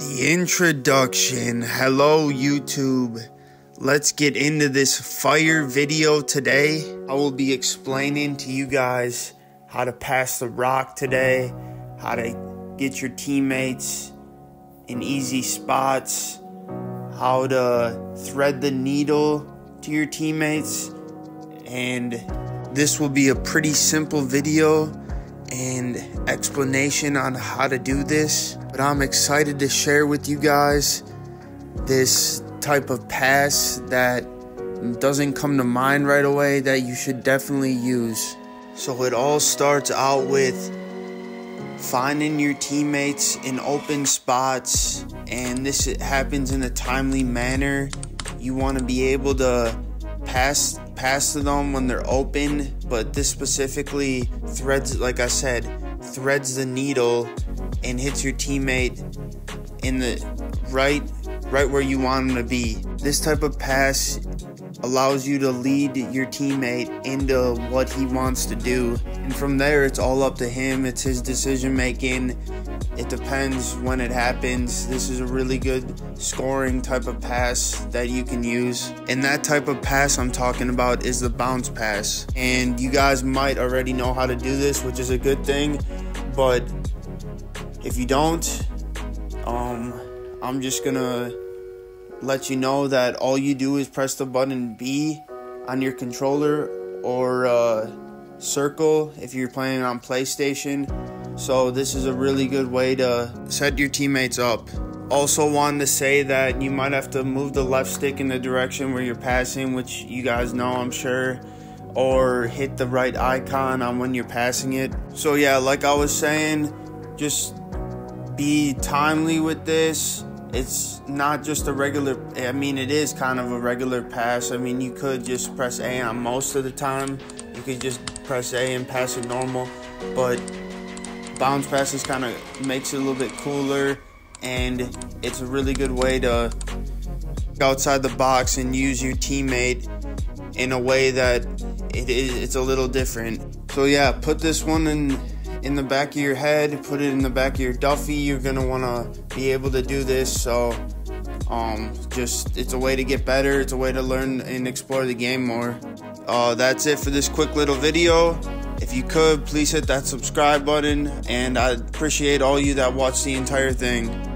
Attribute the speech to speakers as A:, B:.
A: The introduction. Hello, YouTube. Let's get into this fire video today. I will be explaining to you guys how to pass the rock today, how to get your teammates in easy spots, how to thread the needle to your teammates, and this will be a pretty simple video and explanation on how to do this. But I'm excited to share with you guys this type of pass that doesn't come to mind right away that you should definitely use. So it all starts out with finding your teammates in open spots, and this happens in a timely manner. You want to be able to pass pass to them when they're open, but this specifically threads, like I said, threads the needle and hits your teammate in the right right where you want him to be. This type of pass allows you to lead your teammate into what he wants to do. And from there, it's all up to him. It's his decision making. It depends when it happens. This is a really good scoring type of pass that you can use. And that type of pass I'm talking about is the bounce pass. And you guys might already know how to do this, which is a good thing. But if you don't, um, I'm just gonna let you know that all you do is press the button B on your controller or uh, circle if you're playing on PlayStation. So this is a really good way to set your teammates up. Also wanted to say that you might have to move the left stick in the direction where you're passing, which you guys know I'm sure, or hit the right icon on when you're passing it. So yeah, like I was saying, just be timely with this. It's not just a regular i mean it is kind of a regular pass. I mean you could just press a on most of the time. You could just press a and pass it normal. But bounce passes kind of makes it a little bit cooler and it's a really good way to outside the box and use your teammate in a way that it is it's a little different. So yeah put this one in in the back of your head, put it in the back of your Duffy. You're gonna wanna be able to do this. So, um, just it's a way to get better. It's a way to learn and explore the game more. Uh, that's it for this quick little video. If you could, please hit that subscribe button, and I appreciate all you that watch the entire thing.